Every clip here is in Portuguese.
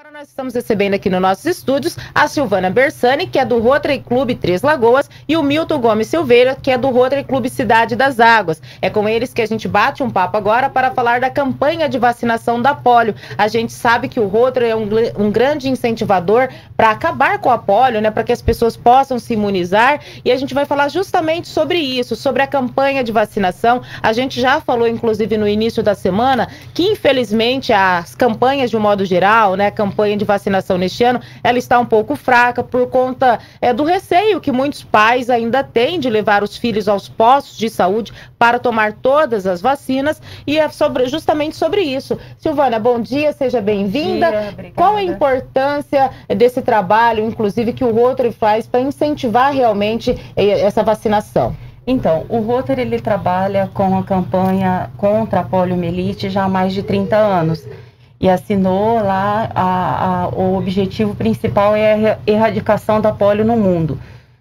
Agora nós estamos recebendo aqui nos nossos estúdios a Silvana Bersani, que é do Rotary Clube Três Lagoas, e o Milton Gomes Silveira, que é do Rotary Clube Cidade das Águas. É com eles que a gente bate um papo agora para falar da campanha de vacinação da polio. A gente sabe que o Rotary é um, um grande incentivador para acabar com a polio, né, para que as pessoas possam se imunizar, e a gente vai falar justamente sobre isso, sobre a campanha de vacinação. A gente já falou, inclusive, no início da semana, que infelizmente as campanhas, de um modo geral, né, campanha de vacinação neste ano, ela está um pouco fraca por conta é, do receio que muitos pais ainda têm de levar os filhos aos postos de saúde para tomar todas as vacinas e é sobre, justamente sobre isso. Silvana, bom dia, seja bem-vinda. Qual a importância desse trabalho, inclusive, que o Rotary faz para incentivar realmente eh, essa vacinação? Então, o Rotary ele trabalha com a campanha contra a poliomielite já há mais de 30 anos e assinou lá a, a, o objetivo principal é a erradicação da polio no mundo.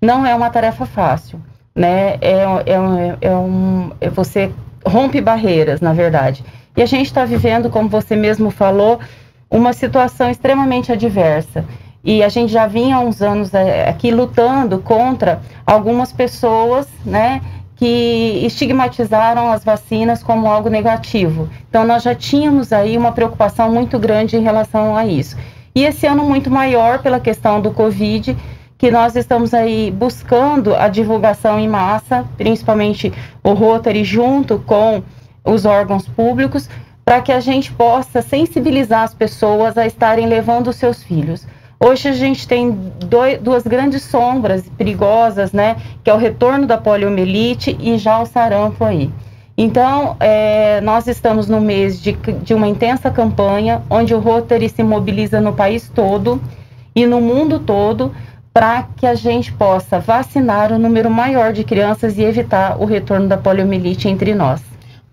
Não é uma tarefa fácil, né? É, é, é um, é você rompe barreiras, na verdade. E a gente está vivendo, como você mesmo falou, uma situação extremamente adversa. E a gente já vinha há uns anos é, aqui lutando contra algumas pessoas, né, que estigmatizaram as vacinas como algo negativo. Então, nós já tínhamos aí uma preocupação muito grande em relação a isso. E esse ano, muito maior pela questão do Covid, que nós estamos aí buscando a divulgação em massa, principalmente o Rotary, junto com os órgãos públicos, para que a gente possa sensibilizar as pessoas a estarem levando os seus filhos. Hoje a gente tem dois, duas grandes sombras perigosas, né? Que é o retorno da poliomielite e já o sarampo aí. Então, é, nós estamos no mês de, de uma intensa campanha, onde o Rotary se mobiliza no país todo e no mundo todo para que a gente possa vacinar o número maior de crianças e evitar o retorno da poliomielite entre nós.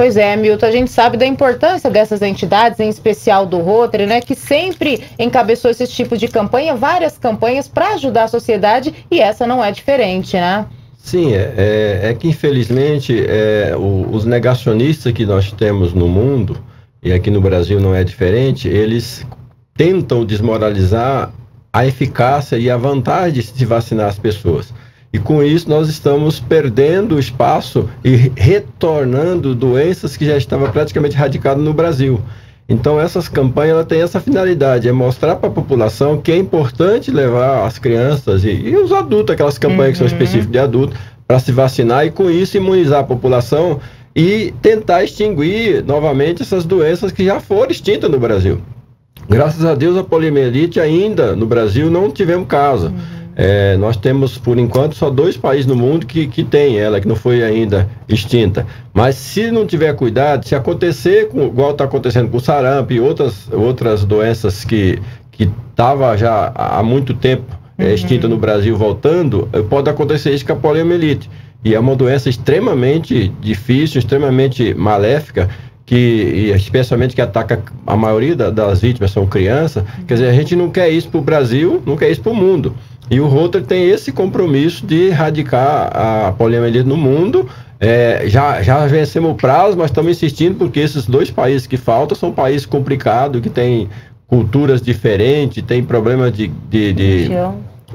Pois é, Milton, a gente sabe da importância dessas entidades, em especial do Rotary, né, que sempre encabeçou esse tipo de campanha, várias campanhas para ajudar a sociedade e essa não é diferente, né? Sim, é, é, é que infelizmente é, o, os negacionistas que nós temos no mundo, e aqui no Brasil não é diferente, eles tentam desmoralizar a eficácia e a vantagem de se vacinar as pessoas. E com isso nós estamos perdendo espaço e retornando doenças que já estavam praticamente radicadas no Brasil. Então essas campanhas têm essa finalidade, é mostrar para a população que é importante levar as crianças e, e os adultos, aquelas campanhas uhum. que são uhum. específicas de adultos, para se vacinar e com isso imunizar a população e tentar extinguir novamente essas doenças que já foram extintas no Brasil. Graças a Deus a poliomielite ainda no Brasil não tivemos caso. Uhum. É, nós temos, por enquanto, só dois países no mundo que, que tem ela, que não foi ainda extinta. Mas se não tiver cuidado, se acontecer, com, igual está acontecendo com o sarampo e outras, outras doenças que estava já há muito tempo é, uhum. extinta no Brasil voltando, eh, pode acontecer isso com a poliomielite. E é uma doença extremamente difícil, extremamente maléfica, que especialmente que ataca a maioria da, das vítimas são crianças. Uhum. Quer dizer, a gente não quer isso para o Brasil, não quer isso para o mundo. E o Rotary tem esse compromisso de erradicar a poliomielite no mundo. É, já, já vencemos o prazo, mas estamos insistindo porque esses dois países que faltam são países complicados, que têm culturas diferentes, têm problemas de, de, de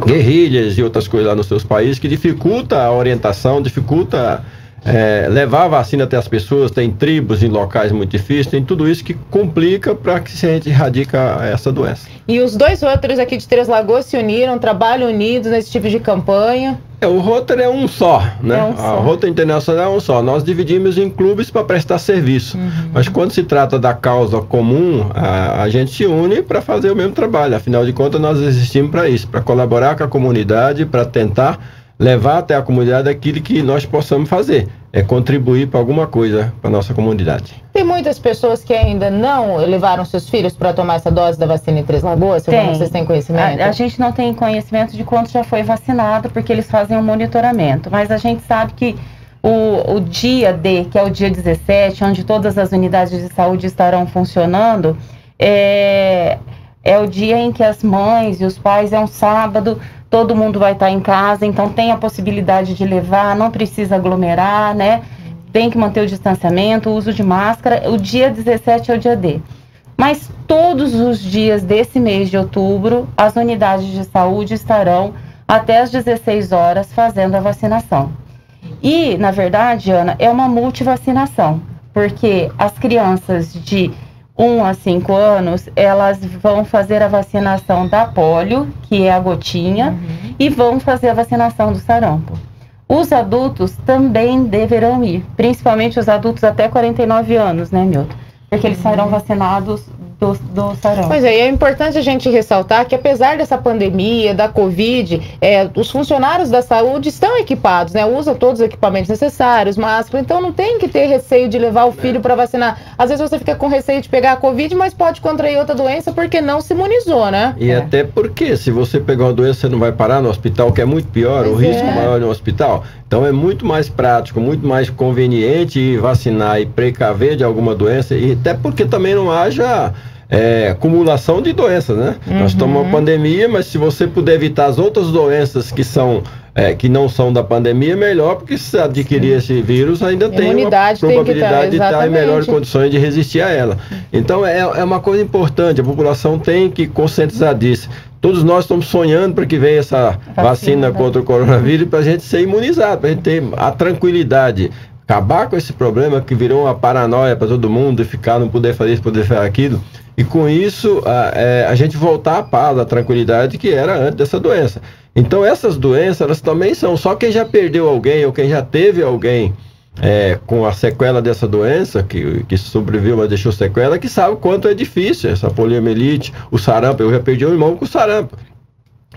guerrilhas e outras coisas lá nos seus países, que dificulta a orientação, dificulta é, levar a vacina até as pessoas, tem tribos em locais muito difíceis, tem tudo isso que complica para que a gente erradica essa doença. E os dois Rotaries aqui de Três Lagoas se uniram, trabalham unidos nesse tipo de campanha? É, o Rotary é um só, né? É um só. A Rotary Internacional é um só. Nós dividimos em clubes para prestar serviço. Uhum. Mas quando se trata da causa comum, a, a gente se une para fazer o mesmo trabalho. Afinal de contas, nós existimos para isso, para colaborar com a comunidade, para tentar levar até a comunidade aquilo que nós possamos fazer, é contribuir para alguma coisa para nossa comunidade. Tem muitas pessoas que ainda não levaram seus filhos para tomar essa dose da vacina em Três Lagoas? Tem. Vocês têm conhecimento? A, a, gente não tem conhecimento de quanto já foi vacinado, porque eles fazem um monitoramento, mas a gente sabe que o, o dia D, que é o dia 17, onde todas as unidades de saúde estarão funcionando, é, é o dia em que as mães e os pais, é um sábado, todo mundo vai estar em casa, então tem a possibilidade de levar, não precisa aglomerar, né? Tem que manter o distanciamento, o uso de máscara. O dia 17 é o dia D. Mas todos os dias desse mês de outubro, as unidades de saúde estarão até as 16 horas fazendo a vacinação. E, na verdade, Ana, é uma multivacinação, porque as crianças de 1 a 5 anos, elas vão fazer a vacinação da polio, que é a gotinha, uhum. e vão fazer a vacinação do sarampo. Os adultos também deverão ir, principalmente os adultos até 49 anos, né, Milton? Porque eles uhum. serão vacinados do, do sarampo. Pois é, e é importante a gente ressaltar que apesar dessa pandemia, da Covid, é, os funcionários da saúde estão equipados, né? Usam todos os equipamentos necessários, máscara, então não tem que ter receio de levar o filho para vacinar. Às vezes você fica com receio de pegar a Covid, mas pode contrair outra doença porque não se imunizou, né? E é. até porque se você pegar uma doença, você não vai parar no hospital, que é muito pior, pois o risco é. maior no hospital. Então é muito mais prático, muito mais conveniente vacinar e precaver de alguma doença, e até porque também não haja é, acumulação de doenças, né? Uhum. Nós estamos uma pandemia, mas se você puder evitar as outras doenças que são é, que não são da pandemia, melhor, porque se adquirir Sim. esse vírus ainda tem uma probabilidade tem de estar em melhores condições de resistir a ela. Então é, é uma coisa importante, a população tem que conscientizar disso. Todos nós estamos sonhando para que venha essa vacina, vacina contra o coronavírus para a gente ser imunizado, para a gente ter a tranquilidade acabar com esse problema que virou uma paranoia para todo mundo e ficar, não poder fazer isso, poder fazer aquilo. E com isso, a, é, a gente voltar à paz, à tranquilidade que era antes dessa doença. Então, essas doenças, elas também são. Só quem já perdeu alguém ou quem já teve alguém é, com a sequela dessa doença, que, que sobreviveu, mas deixou sequela, que sabe o quanto é difícil essa poliomielite, o sarampo. Eu já perdi um irmão com sarampo.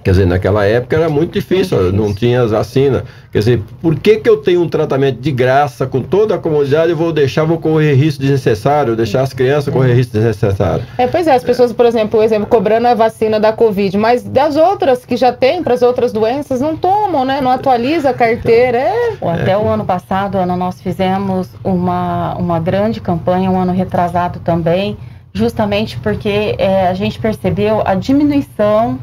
Quer dizer, naquela época era muito difícil, não tinha as vacinas. Quer dizer, por que, que eu tenho um tratamento de graça com toda a comunidade e vou deixar, vou correr risco desnecessário, deixar as crianças correr risco desnecessário? É, pois é, as pessoas, por exemplo, exemplo, cobrando a vacina da Covid, mas das outras que já tem para as outras doenças, não tomam, né? Não atualiza a carteira. É. Até é. o ano passado, Ana, nós fizemos uma, uma grande campanha, um ano retrasado também, justamente porque é, a gente percebeu a diminuição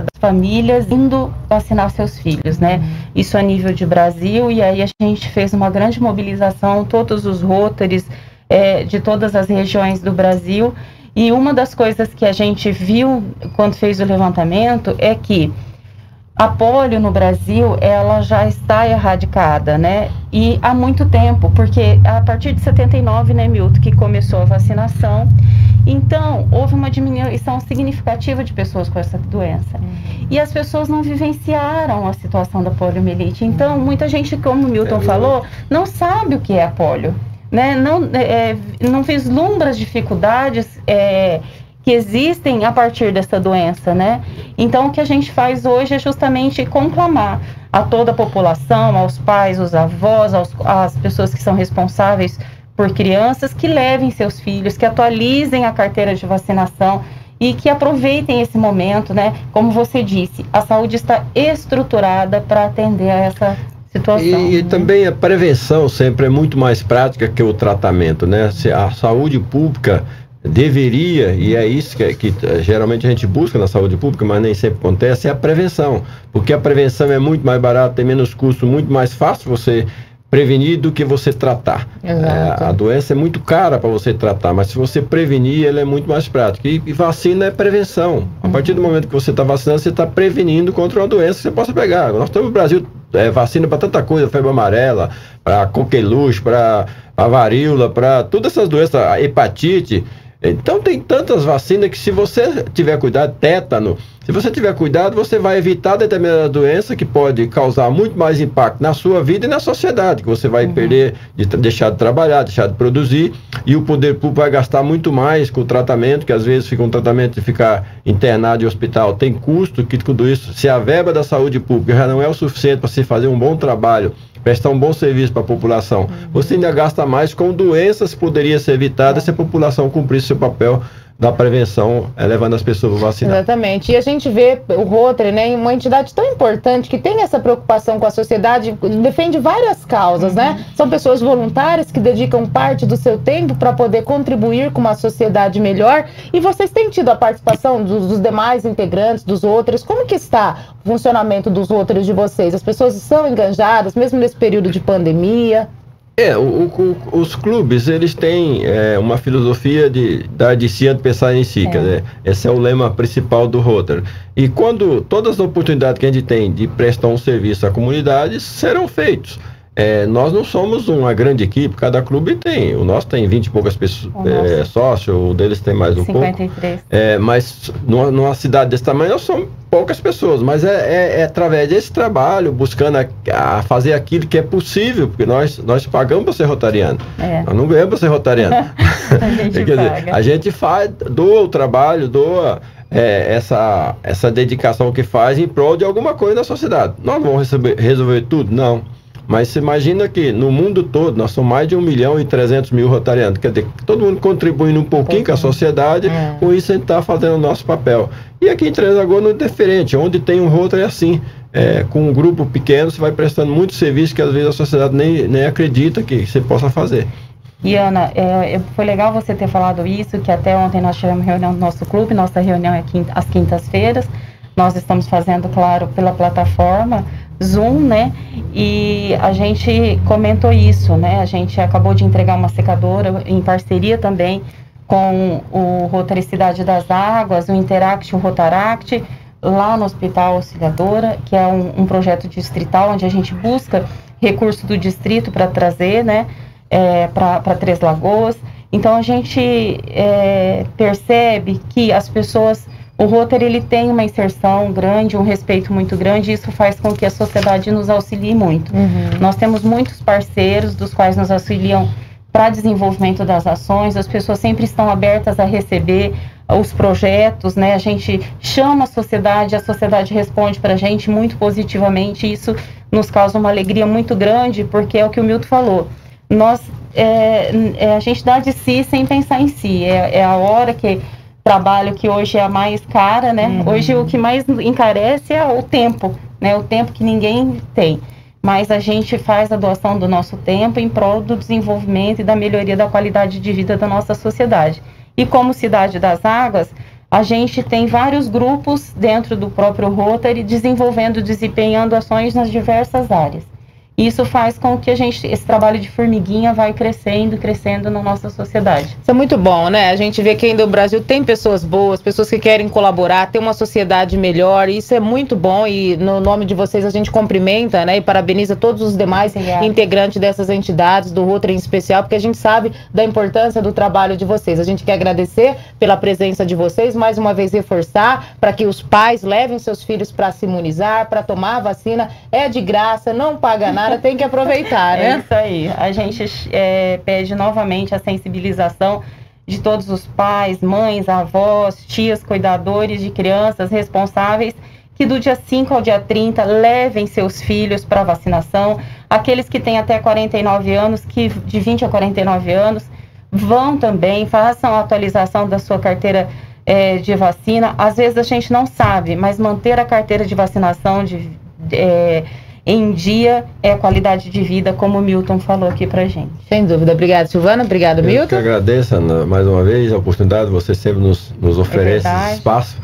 das famílias indo vacinar seus filhos, né? Uhum. Isso a nível de Brasil, e aí a gente fez uma grande mobilização, todos os rotaries é, de todas as regiões do Brasil, e uma das coisas que a gente viu quando fez o levantamento é que a polio no Brasil, ela já está erradicada, né? E há muito tempo, porque a partir de 79, né, Milton, que começou a vacinação, então, houve uma diminuição significativa de pessoas com essa doença. Uhum. E as pessoas não vivenciaram a situação da poliomielite. Então, uhum. muita gente, como o Milton é falou, não sabe o que é a polio. Né? Não, é, não vislumbra as dificuldades é, que existem a partir dessa doença. Né? Então, o que a gente faz hoje é justamente conclamar a toda a população, aos pais, aos avós, aos, às pessoas que são responsáveis por crianças que levem seus filhos, que atualizem a carteira de vacinação e que aproveitem esse momento, né? Como você disse, a saúde está estruturada para atender a essa situação. E, e, também a prevenção sempre é muito mais prática que o tratamento, né? Se a saúde pública deveria, e é isso que, que, geralmente a gente busca na saúde pública, mas nem sempre acontece, é a prevenção. Porque a prevenção é muito mais barata, tem menos custo, muito mais fácil você prevenir do que você tratar. É, a doença é muito cara para você tratar, mas se você prevenir, ela é muito mais prática. E, e vacina é prevenção. A uhum. partir do momento que você está vacinando, você está prevenindo contra uma doença que você possa pegar. Nós temos no Brasil é, vacina para tanta coisa, febre amarela, para coqueluche, para varíola, para todas essas doenças, a hepatite. Então tem tantas vacinas que se você tiver cuidado, tétano, se você tiver cuidado, você vai evitar determinada doença que pode causar muito mais impacto na sua vida e na sociedade, que você vai uhum. perder, de deixar de trabalhar, deixar de produzir, e o poder público vai gastar muito mais com o tratamento, que às vezes fica um tratamento de ficar internado em hospital, tem custo, que tudo isso, se a verba da saúde pública já não é o suficiente para se fazer um bom trabalho prestar um bom serviço para a população. Uhum. Você ainda gasta mais com doenças que poderiam ser evitadas se a população cumprisse seu papel da prevenção, é, levando as pessoas a vacinar. Exatamente. E a gente vê o Rotary, né, uma entidade tão importante que tem essa preocupação com a sociedade, defende várias causas, uhum. né? São pessoas voluntárias que dedicam parte do seu tempo para poder contribuir com uma sociedade melhor. E vocês têm tido a participação dos, dos demais integrantes, dos outros. Como que está o funcionamento dos outros de vocês? As pessoas estão enganjadas, mesmo nesse período de pandemia? É, o, o, os clubes, eles têm é, uma filosofia de dar de si de pensar em si, é. dizer, esse é o lema principal do Rotary. E quando todas as oportunidades que a gente tem de prestar um serviço à comunidade serão feitos. É, nós não somos uma grande equipe, cada clube tem. O nosso tem 20 e poucas pessoas, é, sócios, o deles tem mais um 53. pouco. É, mas numa, numa, cidade desse tamanho nós somos poucas pessoas. Mas é, é, é através desse trabalho, buscando a, a, fazer aquilo que é possível, porque nós, nós pagamos para ser rotariano. É. Nós não ganhamos para ser rotariano. a, gente Quer dizer, a gente faz, doa o trabalho, doa é, essa, essa dedicação que faz em prol de alguma coisa na sociedade. Nós vamos receber, resolver tudo? Não. Mas você imagina que no mundo todo nós somos mais de 1 milhão e 300 mil rotarianos. Quer dizer, todo mundo contribuindo um pouquinho com a sociedade, é. com isso a gente está fazendo o nosso papel. E aqui em Três Lagoas não é diferente. Onde tem um Rotary é assim. É, com um grupo pequeno, você vai prestando muito serviço que às vezes a sociedade nem, nem acredita que você possa fazer. E Ana, é, foi legal você ter falado isso, que até ontem nós tivemos reunião no nosso clube, nossa reunião é quinta, às quintas-feiras. Nós estamos fazendo, claro, pela plataforma Zoom, né? E a gente comentou isso, né? A gente acabou de entregar uma secadora em parceria também com o Rotary Cidade das Águas, o Interact, o Rotaract, lá no Hospital Auxiliadora, que é um, um projeto distrital onde a gente busca recurso do distrito para trazer, né? É, para Três Lagoas. Então a gente é, percebe que as pessoas o Rotary ele tem uma inserção grande, um respeito muito grande, e isso faz com que a sociedade nos auxilie muito. Uhum. Nós temos muitos parceiros dos quais nos auxiliam para desenvolvimento das ações, as pessoas sempre estão abertas a receber os projetos, né? A gente chama a sociedade, a sociedade responde para a gente muito positivamente, e isso nos causa uma alegria muito grande, porque é o que o Milton falou. Nós, é, é, a gente dá de si sem pensar em si, é, é a hora que trabalho que hoje é a mais cara, né? Uhum. Hoje o que mais encarece é o tempo, né? O tempo que ninguém tem. Mas a gente faz a doação do nosso tempo em prol do desenvolvimento e da melhoria da qualidade de vida da nossa sociedade. E como Cidade das Águas, a gente tem vários grupos dentro do próprio Rotary desenvolvendo, desempenhando ações nas diversas áreas. Isso faz com que a gente, esse trabalho de formiguinha vai crescendo, crescendo na nossa sociedade. Isso é muito bom, né? A gente vê que ainda o Brasil tem pessoas boas, pessoas que querem colaborar, ter uma sociedade melhor. Isso é muito bom e no nome de vocês a gente cumprimenta, né? E parabeniza todos os demais Obrigada. integrantes dessas entidades, do Rotary em especial, porque a gente sabe da importância do trabalho de vocês. A gente quer agradecer pela presença de vocês, mais uma vez reforçar para que os pais levem seus filhos para se imunizar, para tomar a vacina. É de graça, não paga nada Bolsonaro tem que aproveitar, né? É isso aí. A gente é, pede novamente a sensibilização de todos os pais, mães, avós, tias, cuidadores de crianças responsáveis que do dia 5 ao dia 30 levem seus filhos para vacinação. Aqueles que têm até 49 anos, que de 20 a 49 anos, vão também, façam a atualização da sua carteira é, de vacina. Às vezes a gente não sabe, mas manter a carteira de vacinação de, é, em dia é a qualidade de vida, como o Milton falou aqui pra gente. Sem dúvida. Obrigada, Silvana. Obrigado, Eu Milton. Eu que agradeço, Ana, mais uma vez a oportunidade. Você sempre nos, nos oferece é espaço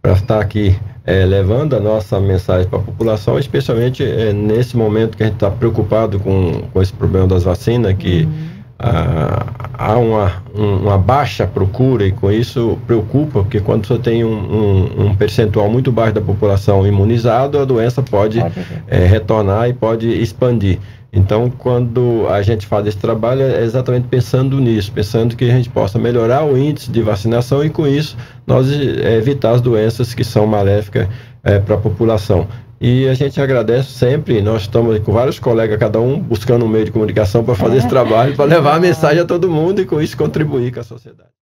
para estar aqui é, levando a nossa mensagem para a população, especialmente é, nesse momento que a gente está preocupado com, com esse problema das vacinas, que uhum ah, há uma, um, uma baixa procura e com isso preocupa, porque quando você tem um, um, um percentual muito baixo da população imunizado, a doença pode, pode é, retornar e pode expandir. Então, quando a gente faz esse trabalho, é exatamente pensando nisso, pensando que a gente possa melhorar o índice de vacinação e, com isso, nós é, evitar as doenças que são maléficas é, para a população. E a gente agradece sempre. Nós estamos com vários colegas, cada um buscando um meio de comunicação para fazer esse trabalho, para levar a mensagem a todo mundo e com isso contribuir com a sociedade.